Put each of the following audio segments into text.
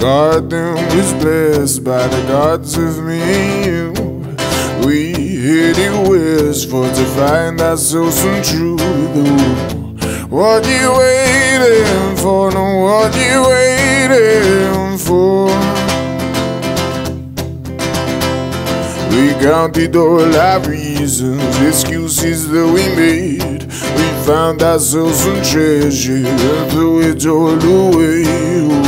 garden was blessed by the gods of me and you. We headed west for to find ourselves some truth. What you waiting for? No, what you waiting for? We counted all our reasons, excuses that we made. We found ourselves some treasure and threw it all away.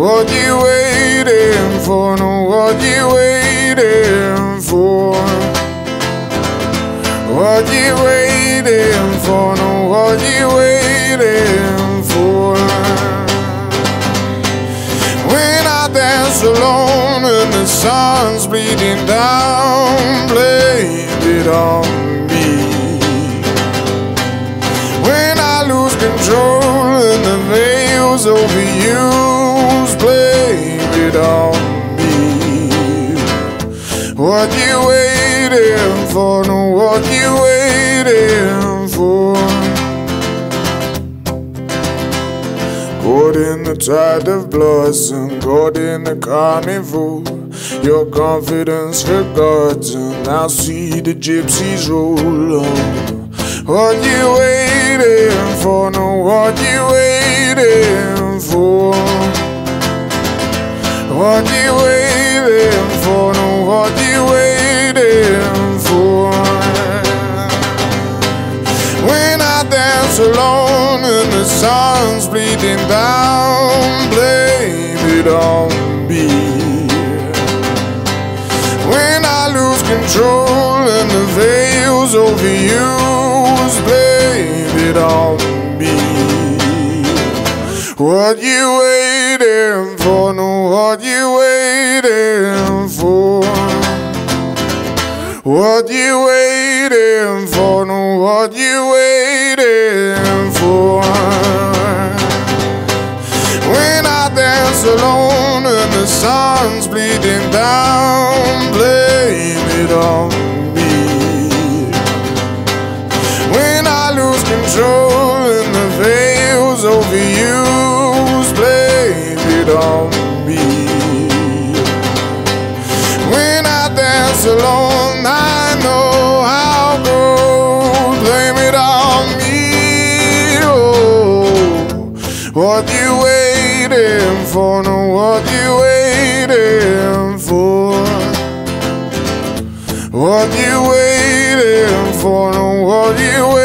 What you waiting for? No, what you waiting for? What you waiting for? No, what you waiting for? When I dance alone and the sun's bleeding down, blame it on me. When I lose control and the veil's overused, What you waiting for? No, what you waiting for? Caught in the tide of blossom, caught in the carnival. Your confidence forgotten. I'll see the gypsies roll on. What you waiting for? No, what you waiting for? What you waiting alone and the sun's bleeding down, blame it on me. When I lose control and the veil's overused, blame it on me. What you waiting for? No, what you waiting for? What you waiting for? No, what you waiting I alone and the sun's bleeding down, blame it on me. When I lose control and the veil's overused, blame it on me. When I dance alone, I know how it goes. Blame it on me. Oh, what you waiting for? No, what you waiting for? What you waiting for? No, what you